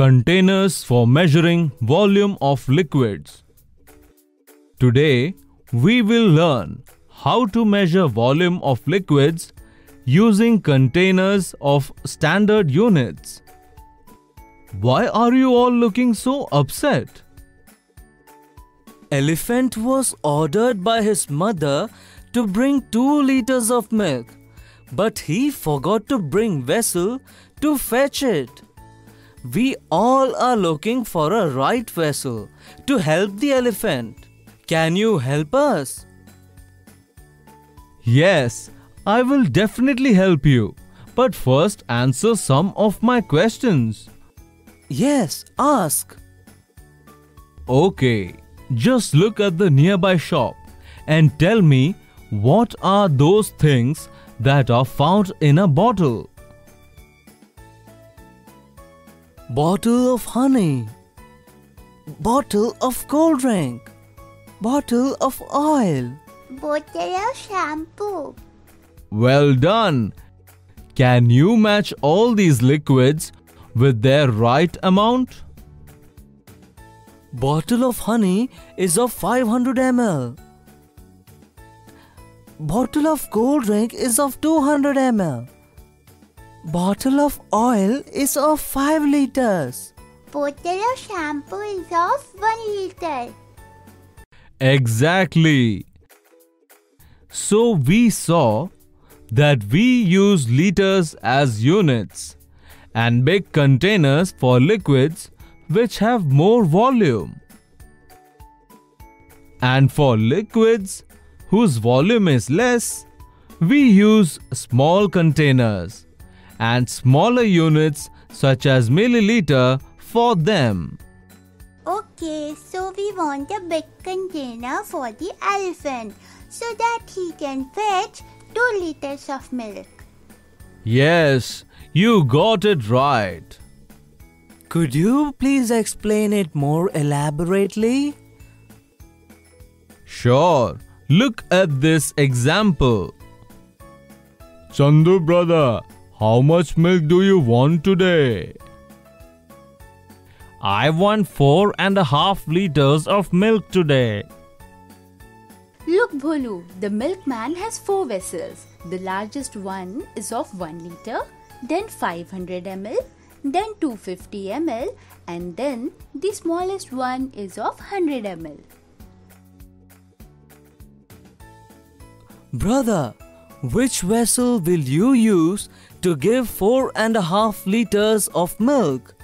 Containers for measuring volume of liquids. Today, we will learn how to measure volume of liquids using containers of standard units. Why are you all looking so upset? Elephant was ordered by his mother to bring 2 liters of milk, but he forgot to bring vessel to fetch it. We all are looking for a right vessel to help the elephant. Can you help us? Yes, I will definitely help you. But first answer some of my questions. Yes, ask. Okay, just look at the nearby shop and tell me what are those things that are found in a bottle. Bottle of honey. Bottle of cold drink. Bottle of oil. Bottle of shampoo. Well done! Can you match all these liquids with their right amount? Bottle of honey is of 500 ml. Bottle of cold drink is of 200 ml. Bottle of oil is of 5 liters. Bottle of shampoo is of 1 liter. Exactly. So we saw that we use liters as units and big containers for liquids which have more volume. And for liquids whose volume is less, we use small containers and smaller units such as milliliter for them. Okay, so we want a big container for the elephant so that he can fetch 2 liters of milk. Yes, you got it right. Could you please explain it more elaborately? Sure, look at this example. Chandu brother, how much milk do you want today? I want four and a half liters of milk today. Look, Bholu, the milkman has four vessels. The largest one is of 1 liter, then 500 ml, then 250 ml, and then the smallest one is of 100 ml. Brother, which vessel will you use to give four and a half liters of milk?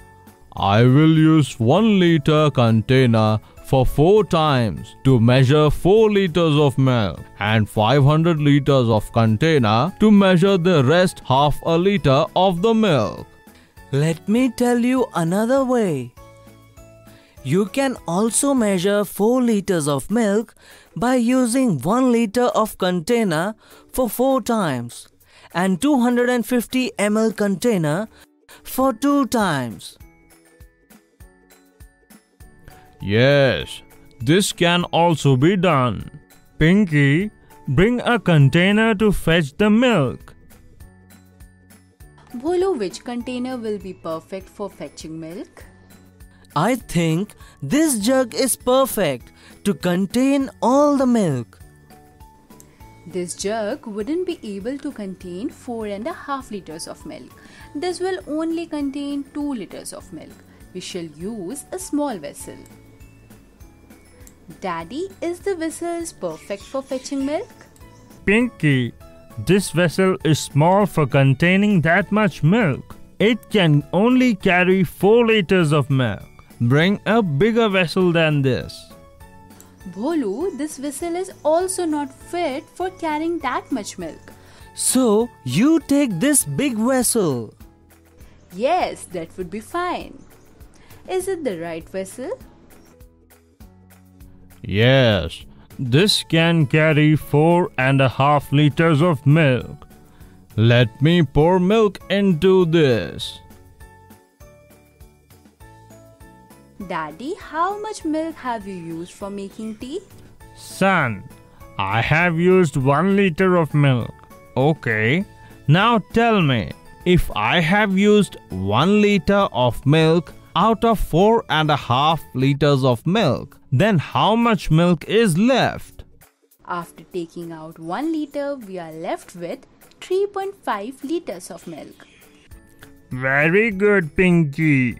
I will use 1 liter container for 4 times to measure 4 liters of milk and 500 liters of container to measure the rest half a liter of the milk. Let me tell you another way. You can also measure 4 liters of milk by using 1 liter of container for 4 times and 250 ml container for 2 times. Yes, this can also be done. Pinky, bring a container to fetch the milk. Bholu, which container will be perfect for fetching milk? I think this jug is perfect to contain all the milk. This jug wouldn't be able to contain four and a half liters of milk. This will only contain 2 liters of milk. We shall use a small vessel. Daddy, is the vessel perfect for fetching milk? Pinky, this vessel is small for containing that much milk. It can only carry 4 liters of milk. Bring a bigger vessel than this. Bholu, this vessel is also not fit for carrying that much milk. So you take this big vessel. Yes, that would be fine. Is it the right vessel? Yes, this can carry four and a half liters of milk. Let me pour milk into this. Daddy, how much milk have you used for making tea? Son, I have used one liter of milk. Okay, now tell me, if I have used one liter of milk, out of four and a half liters of milk. Then how much milk is left? After taking out 1 liter, we are left with 3.5 liters of milk. Very good, Pinky.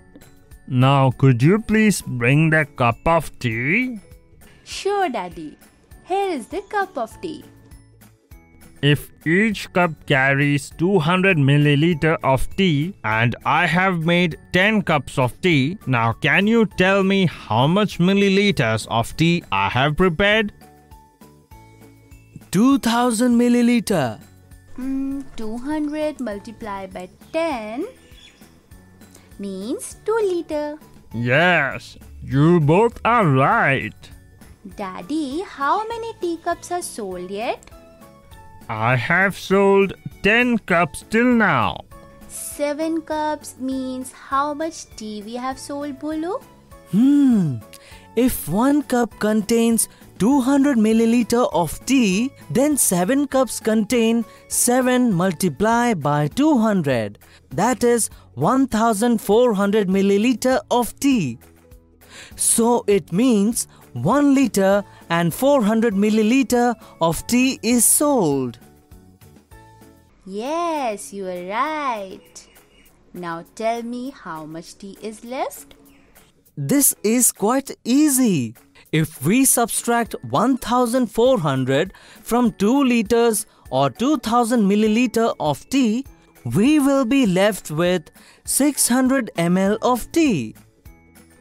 Now, could you please bring the cup of tea? Sure, Daddy. Here is the cup of tea. If each cup carries 200 milliliter of tea and I have made 10 cups of tea, now can you tell me how much milliliters of tea I have prepared? 2000 milliliter. Mm, 200 multiplied by 10 means 2 liter. Yes, you both are right. Daddy, how many teacups are sold yet? I have sold 10 cups till now. 7 cups means how much tea we have sold, Bholu? Hmm. If one cup contains 200 milliliter of tea, then 7 cups contain 7 multiplied by 200. That is 1400 milliliter of tea. So it means 1 liter and 400 milliliter of tea is sold. Yes, you are right. Now tell me how much tea is left? This is quite easy. If we subtract 1400 from 2 liters or 2000 milliliter of tea, we will be left with 600 ml of tea.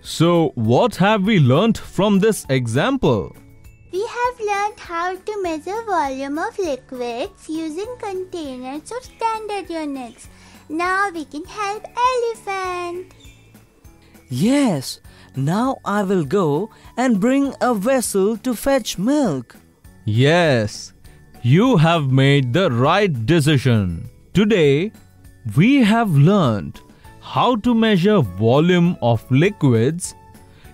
So, what have we learnt from this example? We have learned how to measure volume of liquids using containers or standard units. Now we can help elephant. Yes, now I will go and bring a vessel to fetch milk. Yes, you have made the right decision. Today, we have learned how to measure volume of liquids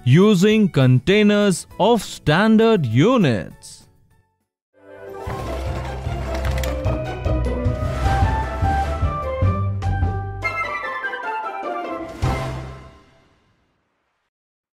using containers of standard units.